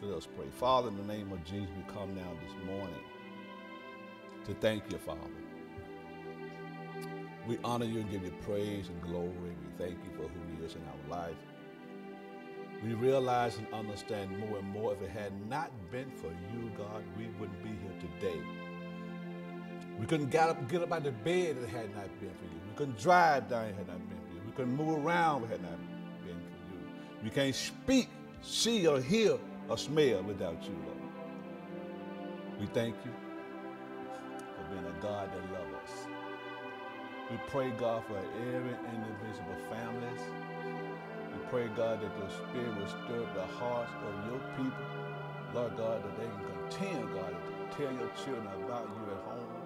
So let us pray. Father, in the name of Jesus, we come now this morning to thank you, Father. We honor you and give you praise and glory. We thank you for who you is in our life. We realize and understand more and more if it had not been for you, God, we wouldn't be here today. We couldn't get up, get up out of bed if it had not been for you. We couldn't drive down if it had not been for you. We couldn't move around if it had not been for you. We can't speak, see, or hear or smell without you, Lord. We thank you for being a God that loves us. We pray, God, for every individual families. We pray, God, that your spirit will stir up the hearts of your people. Lord God, that they can continue, God, to tell your children about you at home.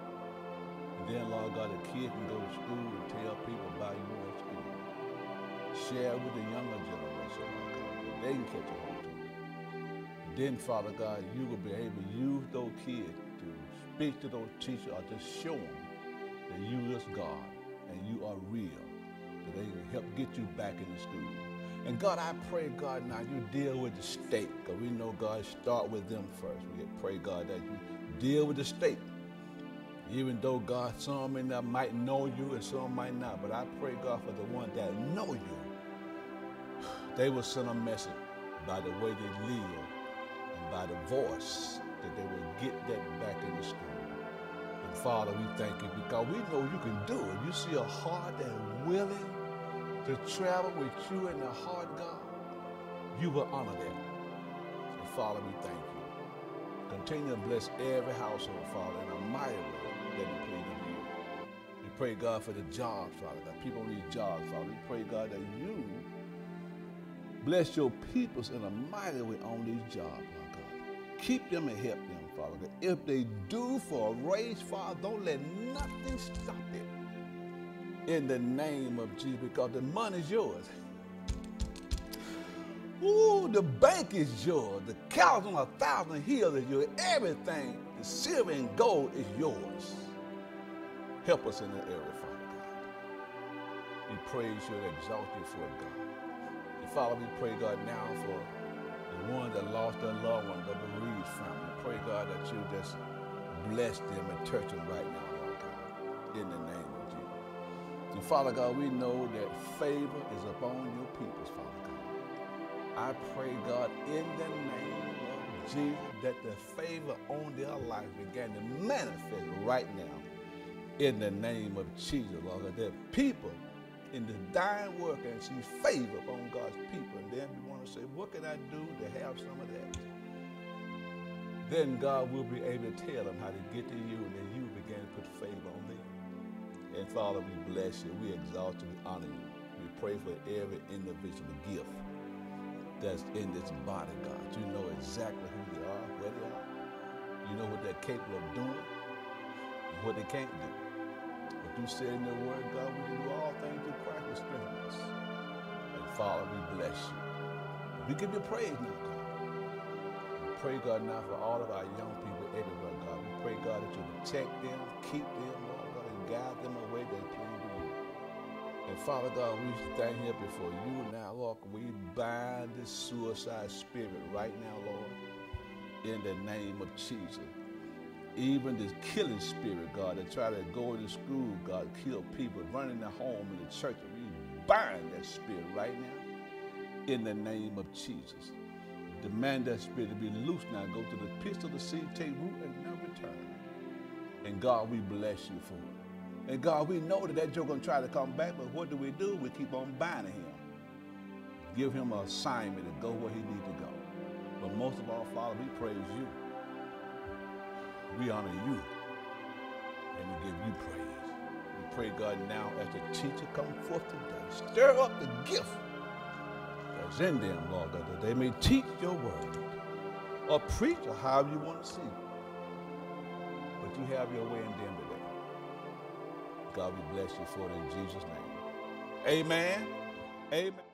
And then, Lord God, the kids can go to school and tell people about you at school. Share with the younger generation, Lord God, that they can catch a hold then, Father God, you will be able to use those kids to speak to those teachers or just show them that you is God and you are real, that they can help get you back in the school. And God, I pray, God, now you deal with the state, because we know, God, start with them first. We pray, God, that you deal with the state. Even though, God, some may not might know you and some might not, but I pray, God, for the ones that know you, they will send a message by the way they live by the voice that they will get that back in the school. And Father, we thank you because we know you can do it. You see a heart that's willing to travel with you in the heart, God. You will honor that. So, Father, we thank you. Continue to bless every household, Father, in a mighty way that we plead in you. We pray, God, for the jobs, Father, that people need jobs, Father. We pray, God, that you bless your peoples in a mighty way on these jobs. Keep them and help them. Father. If they due for a raise, Father, don't let nothing stop it. In the name of Jesus, because the money's yours. Ooh, the bank is yours. The cows on a thousand hills is yours. Everything, the silver and gold is yours. Help us in that area, Father God. We praise you and exalt you for it, God. And Father, we pray, God, now for ones that lost their loved one, the bereaved family pray, God, that you just bless them and touch them right now, Lord God, in the name of Jesus. And Father God, we know that favor is upon your people, Father God. I pray, God, in the name of Jesus, that the favor on their life began to manifest right now. In the name of Jesus, Lord God, that people in the dying world and see favor upon God's people. And then we want to say, what can I do to have some of that? then God will be able to tell them how to get to you, and then you begin to put favor on them. And Father, we bless you, we exalt you, we honor you. We pray for every individual gift that's in this body, God. You know exactly who they are, where they are. You know what they're capable of doing and what they can't do. You said in your word, God, we can do all things through Christ who strengthens us. And Father, we bless you. We give you praise now, God We pray, God, now for all of our young people everywhere, God. We pray, God, that you protect them, keep them, Lord God, and guide them away they please you. And Father God, we stand here before you now, Lord. We bind this suicide spirit right now, Lord, in the name of Jesus. Even this killing spirit, God, that try to go into school, God, kill people, run in the home, in the church. We bind that spirit right now in the name of Jesus. Demand that spirit to be loose now. Go to the pits of the sea, take root, and now return. And God, we bless you for it. And God, we know that that joke going to try to come back, but what do we do? We keep on binding him. Give him an assignment to go where he needs to go. But most of all, Father, we praise you. We honor you. And we give you praise. We pray, God, now as the teacher come forth today, stir up the gift that's in them, Lord God, that they may teach your word or preach or however you want to see. But you have your way in them today. God, we bless you for it in Jesus' name. Amen. Amen.